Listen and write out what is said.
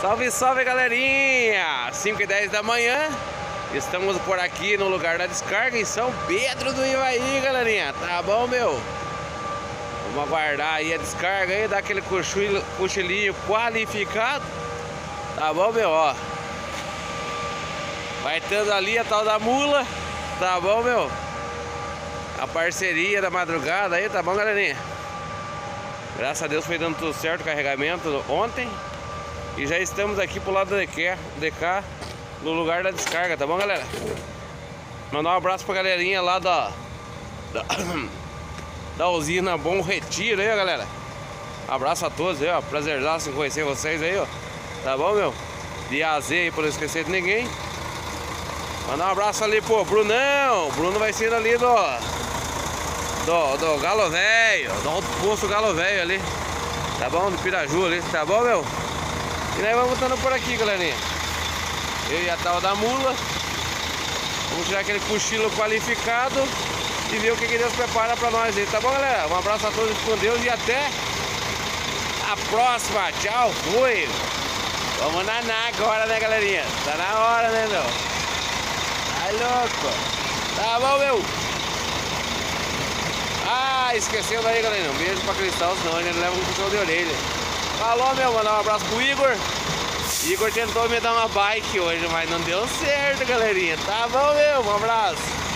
Salve, salve galerinha! 5 e 10 da manhã Estamos por aqui no lugar da descarga em São Pedro do Ivaí, galerinha Tá bom, meu? Vamos aguardar aí a descarga aí Dar aquele cochilinho qualificado Tá bom, meu? Ó Vai tendo ali a tal da mula Tá bom, meu? A parceria da madrugada aí, tá bom, galerinha? Graças a Deus foi dando tudo certo o carregamento ontem e já estamos aqui pro lado do DK, DK no lugar da descarga, tá bom, galera? Mandar um abraço pra galerinha lá da, da, da usina Bom Retiro aí, galera. Abraço a todos aí, ó. Prazerzaço em conhecer vocês aí, ó. Tá bom, meu? De AZ aí, pra não esquecer de ninguém. Mandar um abraço ali pro Brunão. Bruno vai ser ali do. Do, do Galo Velho. Do posto Galo Velho ali. Tá bom? Do Piraju ali. Tá bom, meu? E nós vamos voltando por aqui, galerinha. Eu e a tal da mula. Vamos tirar aquele cochilo qualificado e ver o que, que Deus prepara para nós aí. Tá bom, galera? Um abraço a todos com Deus e até a próxima. Tchau, fui. Vamos nanar agora, né, galerinha? Tá na hora, né, meu? Tá louco. Tá bom, meu? Ah, esqueceu daí, galerinha. Um beijo pra Cristal, senão ele leva um puxão de orelha. Falou, meu, mandar um abraço pro Igor. Igor tentou me dar uma bike hoje, mas não deu certo, galerinha. Tá bom, meu? Um abraço.